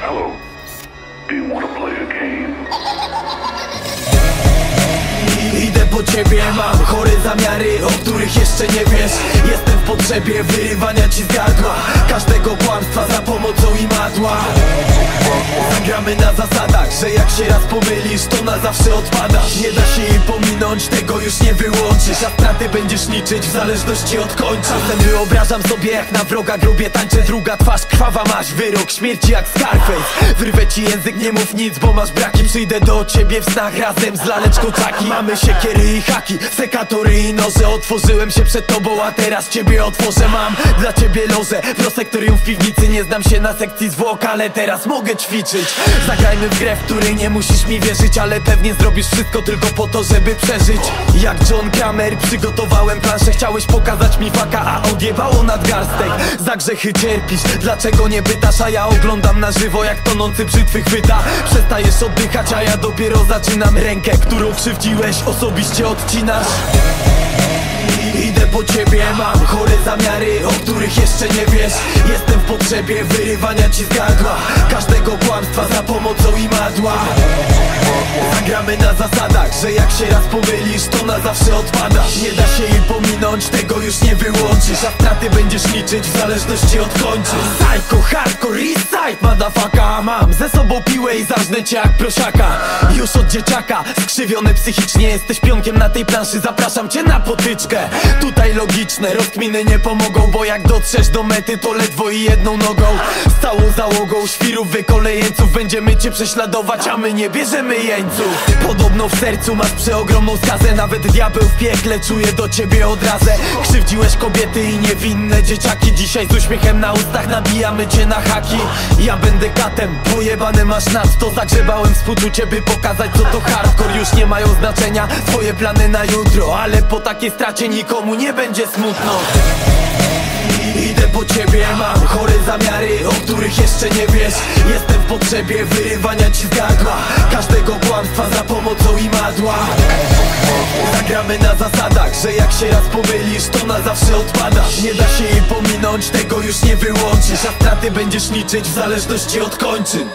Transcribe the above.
Hello. Do you want to play a game? Idę po ciebie, mam chore zamiary, o których jeszcze nie wiesz Jestem w potrzebie wyrywania ci z gardła Każdego kłamstwa za pomocą imadła Na zasadach, że jak się raz pomylisz, to na zawsze odpadasz. Nie da się jej pominąć, tego już nie wyłączysz A straty będziesz liczyć w zależności od końca. Czasem wyobrażam sobie jak na wroga grubie tańczę. Druga twarz, krwawa masz, wyrok śmierci jak Scarface. Wyrwę ci język, nie mów nic, bo masz braki. Przyjdę do ciebie w snach razem z laleczką czaki Mamy siekiery i haki, sekatory i noże. Otworzyłem się przed tobą, a teraz ciebie otworzę. Mam dla ciebie loże, prosektorium w piwnicy. Nie znam się na sekcji zwłok, ale teraz mogę ćwiczyć. Zagrajmy w grę, w której nie musisz mi wierzyć Ale pewnie zrobisz wszystko tylko po to, żeby przeżyć Jak John Kramer przygotowałem planszę Chciałeś pokazać mi faka, a odjebało nadgarstek. Za grzechy cierpisz, dlaczego nie pytasz A ja oglądam na żywo jak tonący brzytwy chwyta Przestajesz oddychać, a ja dopiero zaczynam Rękę, którą krzywdziłeś, osobiście odcinasz. Idę po ciebie, mam chore zamiary, o których jeszcze nie wiesz. Jestem w potrzebie wyrywania ci z gardła Każdego kłamstwa za pomocą imadła Zagramy na zasadach, że jak się raz pomylisz, to na zawsze odpadasz Nie da się jej pominąć, tego już nie wyłączysz A straty będziesz liczyć w zależności od kończy Psycho, hardcore, reside, madafaka Mam ze sobą piłę i zarżnę cię jak prosiaka Już od dzieciaka, skrzywiony psychicznie Jesteś pionkiem na tej planszy, zapraszam cię na potyczkę. Tutaj logiczne, rozkminy nie pomogą Bo jak dotrzesz do mety, to ledwo i jedną nogą. Z całą załogą świrów wykolejeńców Będziemy cię prześladować, a my nie bierzemy jeńców Podobno w sercu masz przeogromną skazę Nawet diabeł w piekle czuje do ciebie odrazę. Krzywdziłeś kobiety i niewinne dzieciaki. Dzisiaj z uśmiechem na ustach nabijamy cię na haki. Ja będę katem, pojebany masz nas To zagrzebałem współczucie, by pokazać co to hardcore. Już nie mają znaczenia twoje plany na jutro Ale po takiej stracie nikomu nie będzie smutno po ciebie, mam chore zamiary, o których jeszcze nie wiesz. Jestem w potrzebie wyrywania ci z gardła Każdego kłamstwa za pomocą imadła Zagramy na zasadach, że jak się raz pomylisz, to na zawsze odpadasz. Nie da się jej pominąć, tego już nie wyłączysz A straty będziesz liczyć w zależności od kończyn